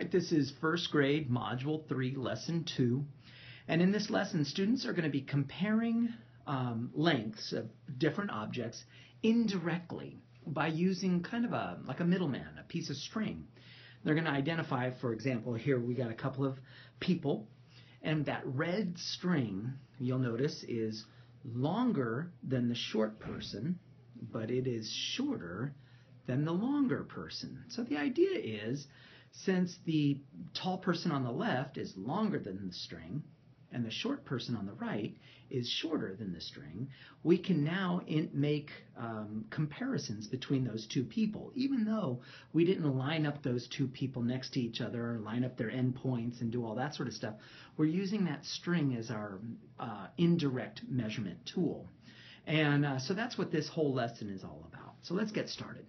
right, this is first grade, module three, lesson two. And in this lesson, students are going to be comparing um, lengths of different objects indirectly by using kind of a like a middleman, a piece of string. They're going to identify, for example, here we got a couple of people, and that red string, you'll notice, is longer than the short person, but it is shorter than the longer person. So the idea is since the tall person on the left is longer than the string, and the short person on the right is shorter than the string, we can now in, make um, comparisons between those two people, even though we didn't line up those two people next to each other, or line up their endpoints, and do all that sort of stuff. We're using that string as our uh, indirect measurement tool. And uh, so that's what this whole lesson is all about. So let's get started.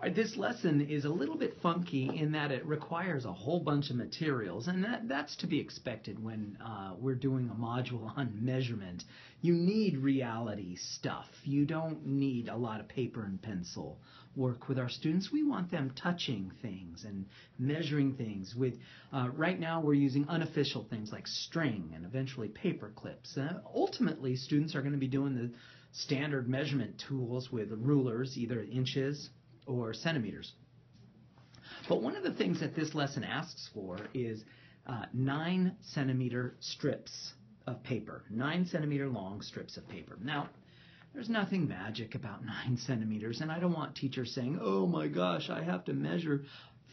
This lesson is a little bit funky in that it requires a whole bunch of materials, and that, that's to be expected when uh, we're doing a module on measurement. You need reality stuff. You don't need a lot of paper and pencil work with our students. We want them touching things and measuring things. With uh, right now, we're using unofficial things like string and eventually paper clips. Uh, ultimately, students are going to be doing the standard measurement tools with rulers, either inches or centimeters. But one of the things that this lesson asks for is uh, nine centimeter strips of paper, nine centimeter long strips of paper. Now, there's nothing magic about nine centimeters, and I don't want teachers saying, oh my gosh, I have to measure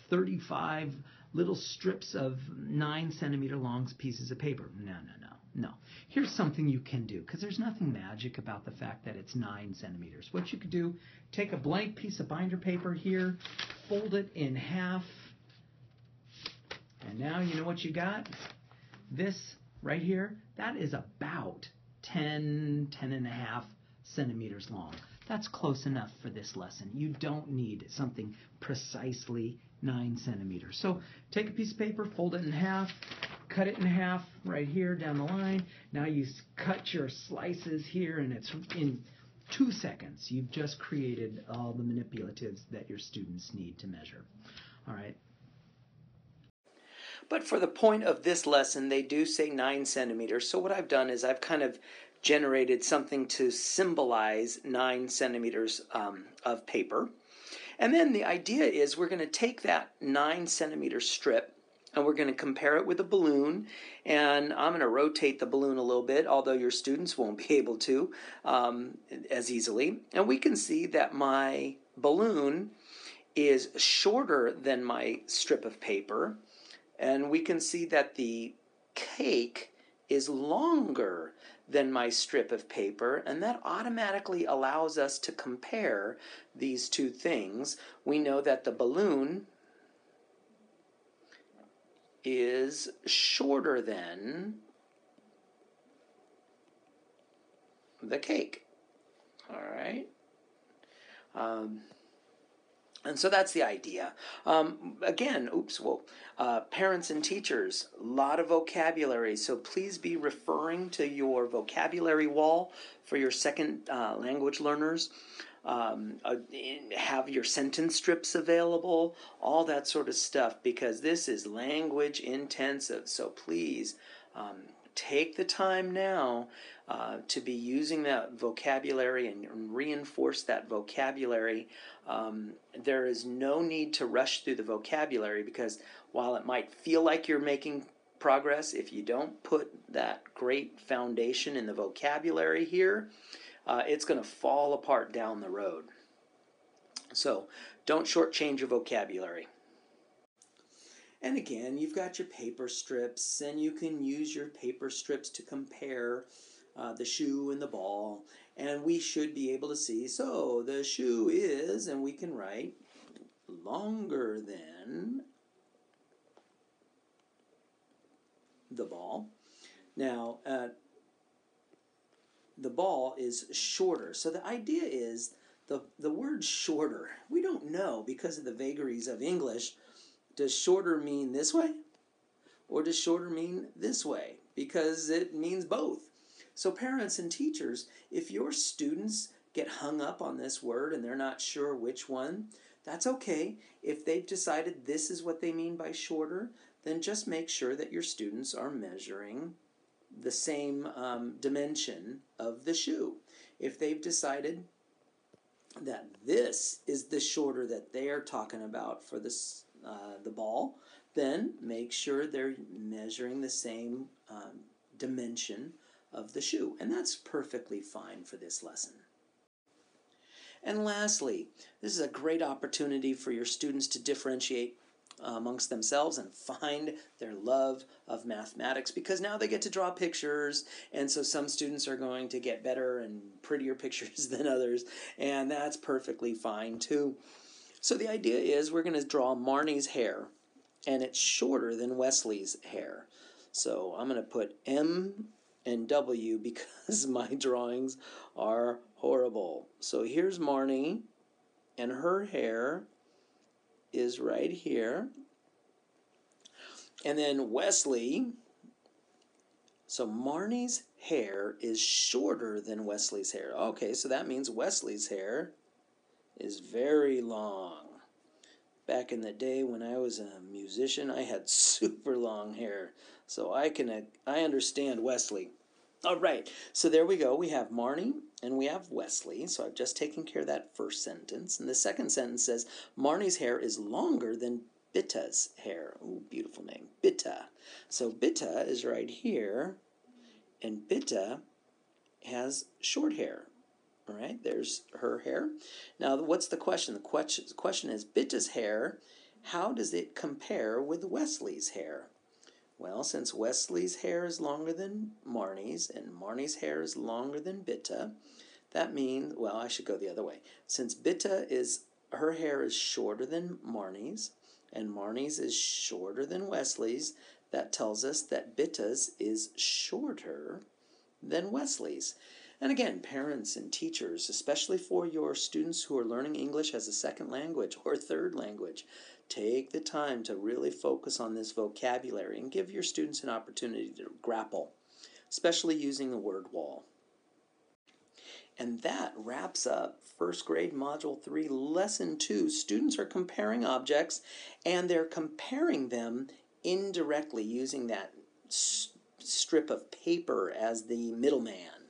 35 little strips of nine centimeter long pieces of paper. No, no, no. No. Here's something you can do, because there's nothing magic about the fact that it's 9 centimeters. What you could do, take a blank piece of binder paper here, fold it in half, and now you know what you got? This right here, that is about 10, 10 and a half centimeters long. That's close enough for this lesson. You don't need something precisely 9 centimeters. So take a piece of paper, fold it in half, cut it in half right here down the line. Now you cut your slices here, and it's in two seconds. You've just created all the manipulatives that your students need to measure. All right. But for the point of this lesson, they do say nine centimeters. So what I've done is I've kind of generated something to symbolize nine centimeters um, of paper. And then the idea is we're going to take that nine centimeter strip and we're going to compare it with a balloon. And I'm going to rotate the balloon a little bit, although your students won't be able to um, as easily. And we can see that my balloon is shorter than my strip of paper. And we can see that the cake is longer than my strip of paper, and that automatically allows us to compare these two things. We know that the balloon is shorter than the cake. All right. Um, and so that's the idea. Um, again, oops, well, uh, parents and teachers, a lot of vocabulary. So please be referring to your vocabulary wall for your second uh, language learners um, uh, have your sentence strips available, all that sort of stuff, because this is language intensive. So please um, take the time now uh, to be using that vocabulary and reinforce that vocabulary. Um, there is no need to rush through the vocabulary because while it might feel like you're making progress, if you don't put that great foundation in the vocabulary here, uh, it's going to fall apart down the road. So don't shortchange your vocabulary. And again, you've got your paper strips, and you can use your paper strips to compare uh, the shoe and the ball. And we should be able to see so the shoe is, and we can write longer than the ball. Now, uh, the ball is shorter. So the idea is the, the word shorter, we don't know because of the vagaries of English. Does shorter mean this way? Or does shorter mean this way? Because it means both. So, parents and teachers, if your students get hung up on this word and they're not sure which one, That's okay. If they've decided this is what they mean by shorter, then just make sure that your students are measuring the same um, dimension of the shoe. If they've decided that this is the shorter that they are talking about for this uh, the ball, then make sure they're measuring the same um, dimension of the shoe, and that's perfectly fine for this lesson. And lastly, this is a great opportunity for your students to differentiate Uh, amongst themselves and find their love of mathematics because now they get to draw pictures and so some students are going to get better and prettier pictures than others and that's perfectly fine too. So the idea is we're going to draw marnie's hair and it's shorter than wesley's hair. So i'm going to put m and w because my drawings are horrible. So here's marnie and her hair is right here. And then Wesley, so Marnie's hair is shorter than Wesley's hair. Okay, so that means Wesley's hair is very long. Back in the day when I was a musician, I had super long hair. So I can I understand Wesley. All right, so there we go. We have Marnie and we have Wesley. So I've just taken care of that first sentence. And the second sentence says Marnie's hair is longer than Bitta's hair. Oh, beautiful name. Bitta. So Bitta is right here, and Bitta has short hair. All right, there's her hair. Now, what's the question? The question is Bitta's hair, how does it compare with Wesley's hair? Well, since Wesley's hair is longer than Marnie's and Marnie's hair is longer than Bitta, that means, well, I should go the other way. Since Bitta is, her hair is shorter than Marnie's and Marnie's is shorter than Wesley's, that tells us that Bitta's is shorter than Wesley's. And again, parents and teachers, especially for your students who are learning English as a second language or third language, Take the time to really focus on this vocabulary and give your students an opportunity to grapple, especially using the word wall. And that wraps up first grade module 3 lesson 2. Students are comparing objects and they're comparing them indirectly using that strip of paper as the middleman.